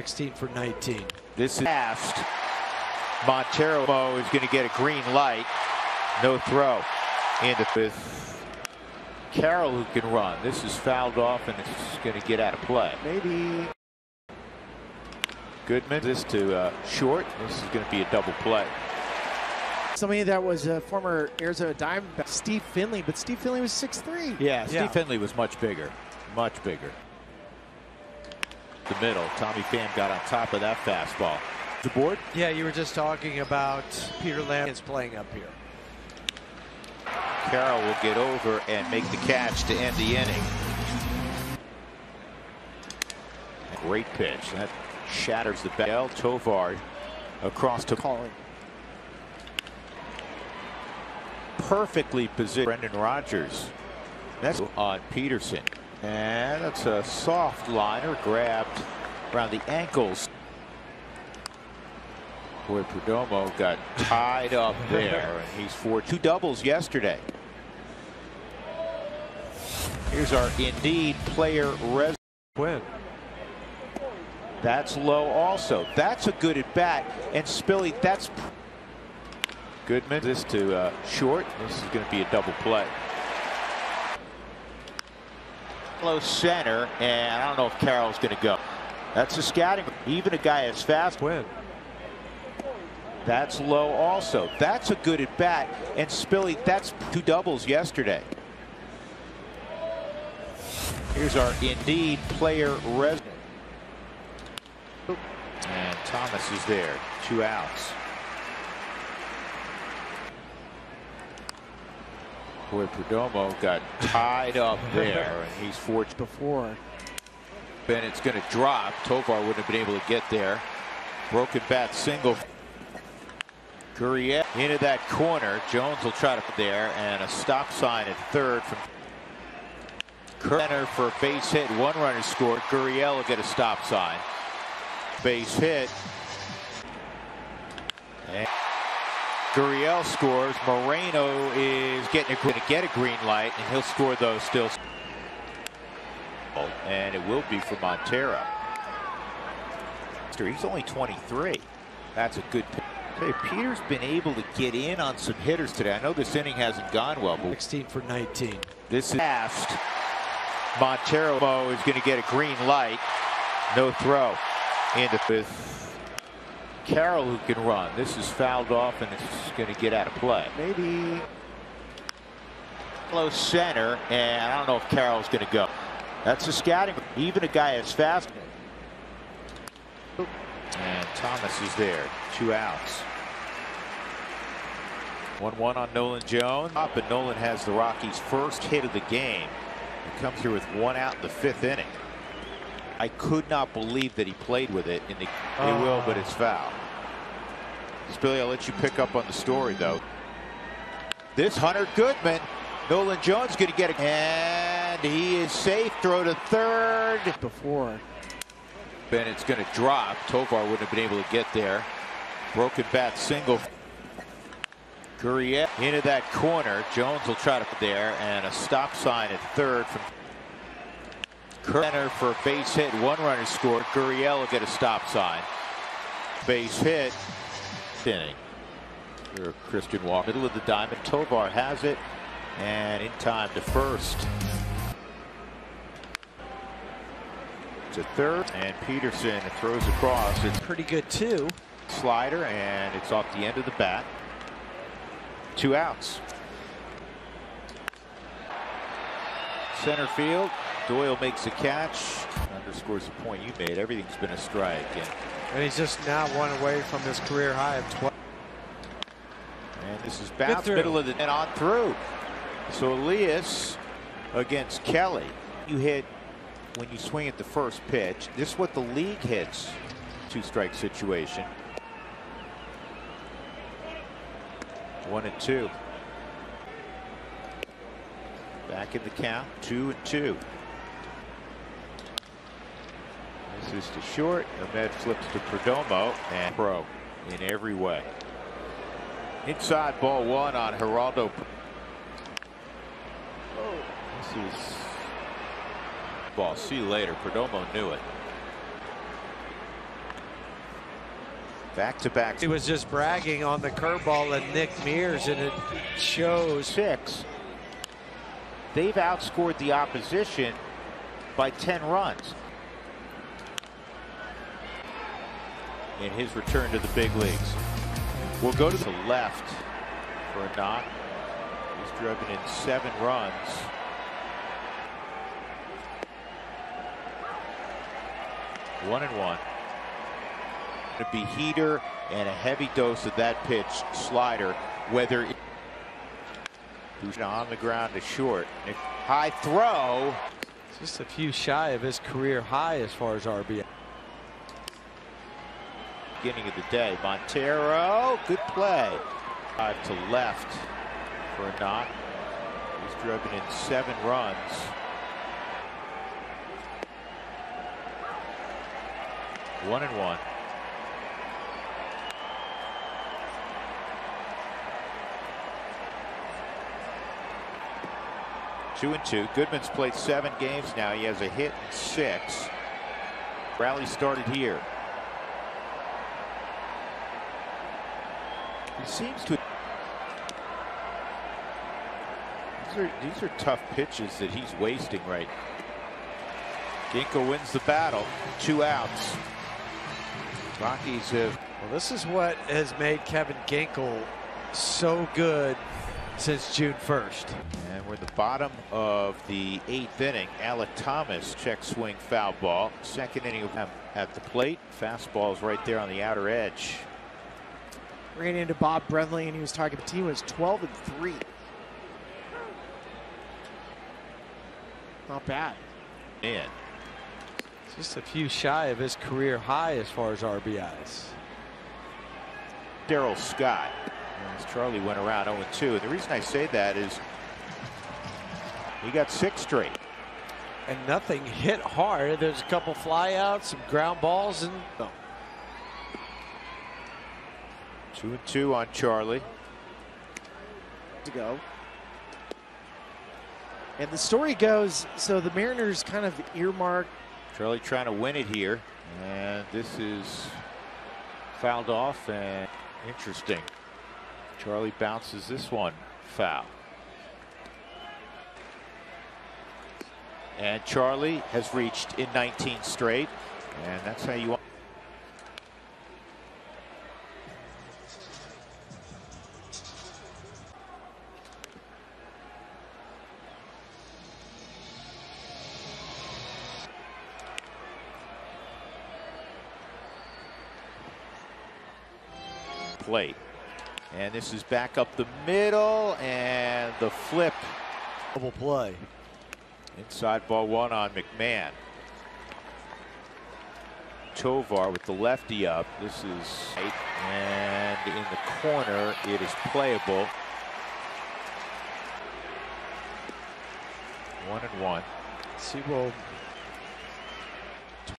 16 for 19. This is fast. Montero is going to get a green light. No throw. Into with Carroll who can run. This is fouled off and it's going to get out of play. Maybe. Goodman this to uh, short. This is going to be a double play. Somebody that was a former Arizona Diamondback, Steve Finley, but Steve Finley was 6'3". Yeah, Steve Finley was much bigger. Much bigger the middle. Tommy Pham got on top of that fastball. The board? Yeah, you were just talking about Peter Lamb is playing up here. Carroll will get over and make the catch to end the inning. Great pitch. That shatters the bell. Tovar across to Calling. Perfectly positioned. Brendan Rodgers. That's on Peterson. And that's a soft liner grabbed around the ankles. Boy, Perdomo got tied up there, and he's for two doubles yesterday. Here's our Indeed player res. Win. That's low also. That's a good at bat. And Spilly, that's Goodman. This to uh, short. This is going to be a double play close center, and I don't know if Carroll's going to go. That's a scouting. Even a guy as fast. Win. That's low also. That's a good at bat. And Spilly, that's two doubles yesterday. Here's our Indeed player resident. And Thomas is there. Two outs. Boy, Perdomo got tied up there, and he's forged before. Bennett's going to drop. Tovar wouldn't have been able to get there. Broken bat single. Gurriel into that corner. Jones will try to put there, and a stop sign at third from Kerner for a base hit. One runner scored. Gurriel will get a stop sign. Base hit. And Gurriel scores. Moreno is getting going to get a green light, and he'll score those still. And it will be for Montero. He's only 23. That's a good pick. Hey, Peter's been able to get in on some hitters today. I know this inning hasn't gone well, but 16 for 19. This is fast. Montero is going to get a green light. No throw into with Carroll who can run. This is fouled off and it's going to get out of play. Maybe. Close center, and I don't know if Carroll's going to go. That's a scouting. Even a guy as fast. And Thomas is there. Two outs. 1-1 on Nolan Jones. Up and Nolan has the Rockies' first hit of the game. He comes here with one out in the fifth inning. I could not believe that he played with it in the. He will, but it's foul. Spilly, I'll let you pick up on the story though. This Hunter Goodman, Nolan Jones going to get it, and he is safe. Throw to third before. Bennett's going to drop. Tovar wouldn't have been able to get there. Broken bat single. Gurriel into that corner. Jones will try to put there, and a stop sign at third from Kerner for a base hit. One runner scored. Gurriel will get a stop sign. Base hit. Inning. Here, Christian Walker, middle of the diamond. Tovar has it, and in time to first. To third, and Peterson throws across. It's pretty good too. Slider, and it's off the end of the bat. Two outs. Center field. Doyle makes a catch. Underscores the point you made. Everything's been a strike. And, and he's just now one away from his career high of 12. And this is bounce middle of the net on through. So Elias against Kelly. You hit when you swing at the first pitch. This is what the league hits. Two strike situation. One and two. Back in the count, two and two. To short. Ahmed flips to Perdomo and pro in every way. Inside ball one on Geraldo. Oh. This is ball. See you later. Perdomo knew it. Back to back. He was just bragging on the curveball and Nick Mears, and it shows. Six. They've outscored the opposition by 10 runs. In his return to the big leagues. We'll go to the left for a knock. He's driven in seven runs. One and one. To be heater and a heavy dose of that pitch slider, whether who's on the ground to short. High throw. Just a few shy of his career high as far as RBI. Beginning of the day, Montero, good play. Five to left for a knock. He's driven in seven runs. One and one. Two and two. Goodman's played seven games now. He has a hit and six. Rally started here. Seems to. These are these are tough pitches that he's wasting right. Ginkel wins the battle. Two outs. Rockies have. Well, this is what has made Kevin Ginkel so good since June 1st. And we're at the bottom of the eighth inning. Alek Thomas check swing foul ball. Second inning at the plate. Fastball is right there on the outer edge. Ran into Bob Brenly and he was talking to team was 12 and 3. Not bad. In. Just a few shy of his career high as far as RBIs. Daryl Scott. As Charlie went around 0 2. And the reason I say that is he got six straight. And nothing hit hard. There's a couple flyouts, some ground balls, and no. Two and two on Charlie. To go. And the story goes so the Mariners kind of earmarked. Charlie trying to win it here. And this is fouled off and interesting. Charlie bounces this one foul. And Charlie has reached in 19 straight. And that's how you want. Plate. And this is back up the middle and the flip. Double play. Inside ball one on McMahon. Tovar with the lefty up. This is right. And in the corner, it is playable. One and one. See, well,